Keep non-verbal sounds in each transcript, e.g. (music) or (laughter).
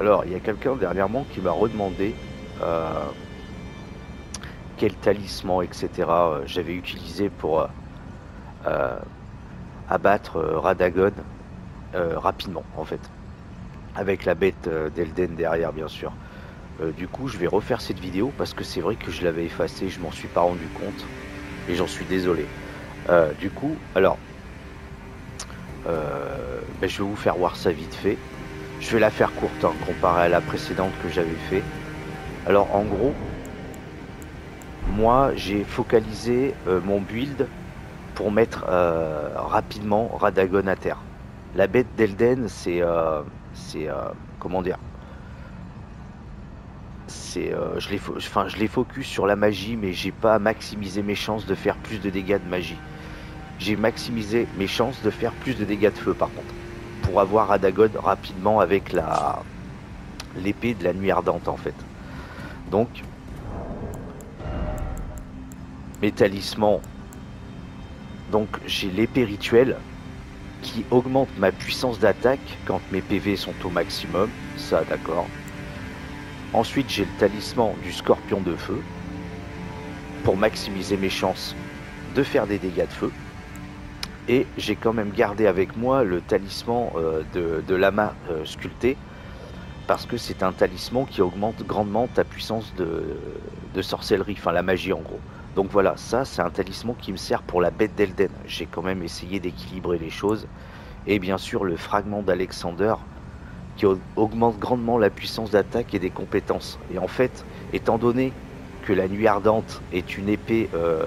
Alors, il y a quelqu'un dernièrement qui m'a redemandé euh, quel talisman, etc. euh, j'avais utilisé pour euh, abattre Radagon rapidement, en fait. Avec la bête d'Elden derrière, bien sûr. Du coup, je vais refaire cette vidéo parce que c'est vrai que je l'avais effacée, je m'en suis pas rendu compte et j'en suis désolé. Du coup, alors, ben, je vais vous faire voir ça vite fait. Je vais la faire courte hein, comparée à la précédente que j'avais fait. Alors, en gros, moi, j'ai focalisé euh, mon build pour mettre euh, rapidement Radagon à terre. La bête d'Elden, c'est, euh, c'est, comment dire, c'est, je fo- enfin, je l'ai focus sur la magie, mais j'ai pas maximisé mes chances de faire plus de dégâts de magie. J'ai maximisé mes chances de faire plus de dégâts de feu, par contre, pour avoir Radagon rapidement avec la l'épée de la nuit ardente, en fait. Donc, mes talismans. Donc, j'ai l'épée rituelle qui augmente ma puissance d'attaque quand mes PV sont au maximum. Ça, d'accord. Ensuite, j'ai le talisman du scorpion de feu pour maximiser mes chances de faire des dégâts de feu. Et j'ai quand même gardé avec moi le talisman euh, de, lama euh, sculpté parce que c'est un talisman qui augmente grandement ta puissance de, sorcellerie, enfin la magie en gros. Donc voilà, ça c'est un talisman qui me sert pour la bête d'Elden. J'ai quand même essayé d'équilibrer les choses. Et bien sûr le fragment d'Alexander qui au- augmente grandement la puissance d'attaque et des compétences. Et en fait, étant donné que la nuit ardente est une épée euh,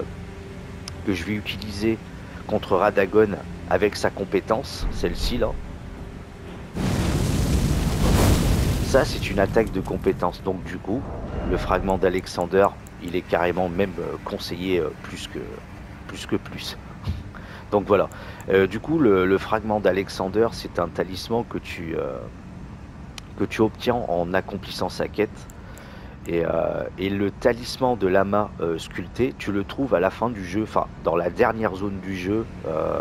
que je vais utiliser contre Radagon avec sa compétence, celle-ci là, ça c'est une attaque de compétence. Donc du coup, le fragment d'Alexander, il est carrément même euh, conseillé euh, plus que plus que plus. (laughs) Donc voilà. Euh, du coup, le, fragment d'Alexander, c'est un talisman que tu obtiens en accomplissant sa quête. Et, euh, et le talisman de lama euh, sculpté, tu le trouves à la fin du jeu, enfin dans la dernière zone du jeu. euh,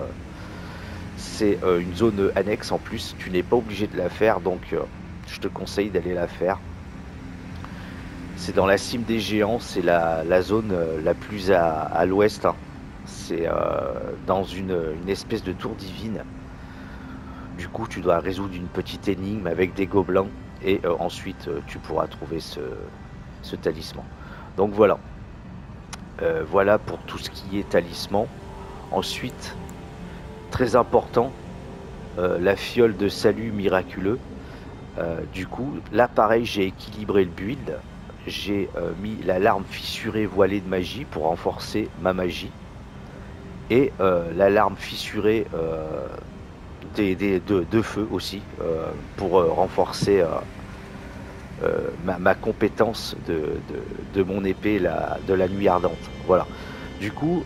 c'est une zone annexe en plus, tu n'es pas obligé de la faire, donc je te conseille d'aller la faire. C'est dans la cime des géants, c'est la, zone la plus à, l'ouest. hein. C'est dans une, espèce de tour divine. Du coup, tu dois résoudre une petite énigme avec des gobelins et ensuite tu pourras trouver ce, ce talisman. Donc voilà. Euh, voilà pour tout ce qui est talisman. Ensuite, très important, euh, la fiole de salut miraculeux. Euh, du coup, là pareil, j'ai équilibré le build. J'ai mis la larme fissurée voilée de magie pour renforcer ma magie. Et la larme fissurée des, de, feu aussi pour renforcer ma, ma compétence de, mon épée de la nuit ardente. Voilà. Du coup,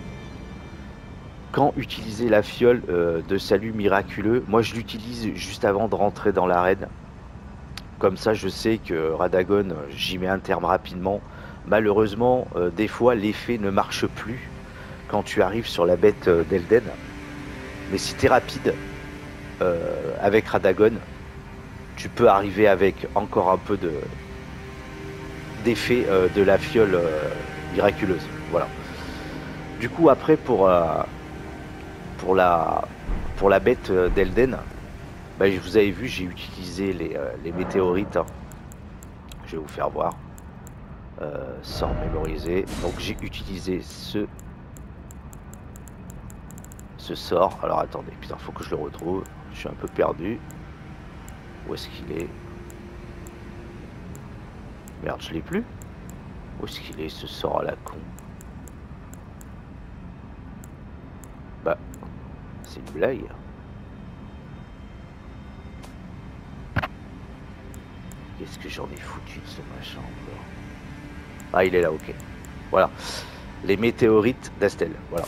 quand utiliser la fiole euh, de salut miraculeux, moi je l'utilise juste avant de rentrer dans l'arène. Comme ça, je sais que Radagon, euh, j'y mets un terme rapidement. Malheureusement, euh, des fois, l'effet ne marche plus quand tu arrives sur la bête euh, d'Elden. Mais si tu es rapide euh, avec Radagon, tu peux arriver avec encore un peu de d'effet euh, de la fiole euh, miraculeuse. Voilà. Du coup, après, pour, euh, pour, la, pour la bête d'Elden, bah, je vous avez vu, j'ai utilisé les, météorites. hein. Je vais vous faire voir. Sans mémoriser. Donc j'ai utilisé ce ce sort. Alors attendez, putain, faut que je le retrouve. Je suis un peu perdu. Où est-ce qu'il est? Merde, je l'ai plus. Où est-ce qu'il est ce sort à la con? Bah, c'est une blague. Qu'est-ce que j'en ai foutu de ce machin encore? Ah, il est là, ok. Voilà. Les météorites d'Astel. Voilà.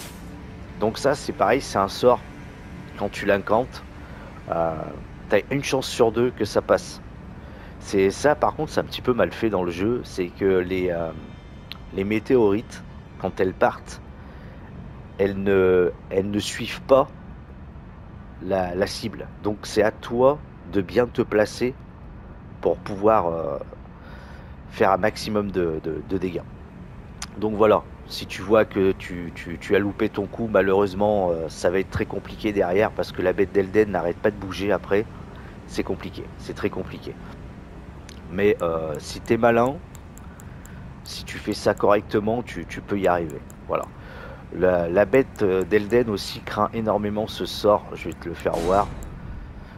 Donc ça, c'est pareil, c'est un sort. Quand tu l'incantes, euh, t'as une chance sur deux que ça passe. C'est ça, par contre, c'est un petit peu mal fait dans le jeu. C'est que les, euh, météorites, quand elles partent, elles ne, suivent pas la, la cible. Donc c'est à toi de bien te placer pour pouvoir euh, faire un maximum de, dégâts. Donc voilà, si tu vois que tu, as loupé ton coup, malheureusement, euh, ça va être très compliqué derrière parce que la bête d'Elden n'arrête pas de bouger après. C'est compliqué, c'est très compliqué. Mais euh, si tu es malin, si tu fais ça correctement, tu, peux y arriver. Voilà. La, bête d'Elden aussi craint énormément ce sort. Je vais te le faire voir.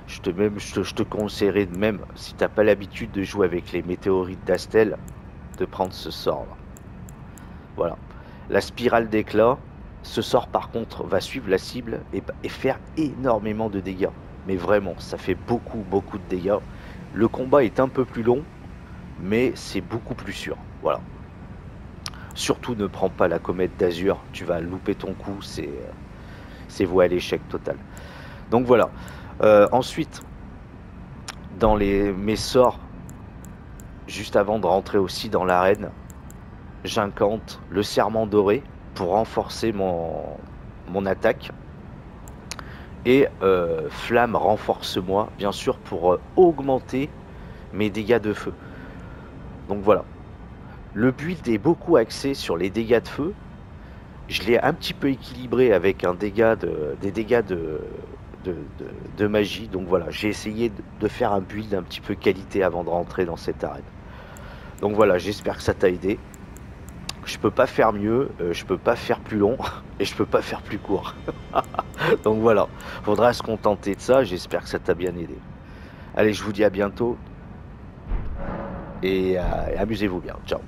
Je te, même, conseillerais même, si t'as pas l'habitude de jouer avec les météorites d'Astel, de prendre ce sort là. Voilà. La spirale d'éclat, ce sort par contre va suivre la cible et, faire énormément de dégâts. Mais vraiment, ça fait beaucoup, beaucoup de dégâts. Le combat est un peu plus long, mais c'est beaucoup plus sûr. Voilà. Surtout ne prends pas la comète d'azur, tu vas louper ton coup, c'est c'est voué à l'échec total. Donc voilà. Euh, ensuite, dans mes sorts, juste avant de rentrer aussi dans l'arène, j'incante le serment doré pour renforcer mon, mon attaque. Et euh, flamme renforce-moi, bien sûr, pour euh, augmenter mes dégâts de feu. Donc voilà. Le build est beaucoup axé sur les dégâts de feu. Je l'ai un petit peu équilibré avec un dégât de, des dégâts de, de, magie. Donc voilà, j'ai essayé de, faire un build un petit peu qualité avant de rentrer dans cette arène. Donc voilà, j'espère que ça t'a aidé. Je peux pas faire mieux, euh, je peux pas faire plus long (laughs) et je peux pas faire plus court. (laughs) Donc voilà, faudra se contenter de ça. J'espère que ça t'a bien aidé. Allez, je vous dis à bientôt et euh, amusez-vous bien. Ciao.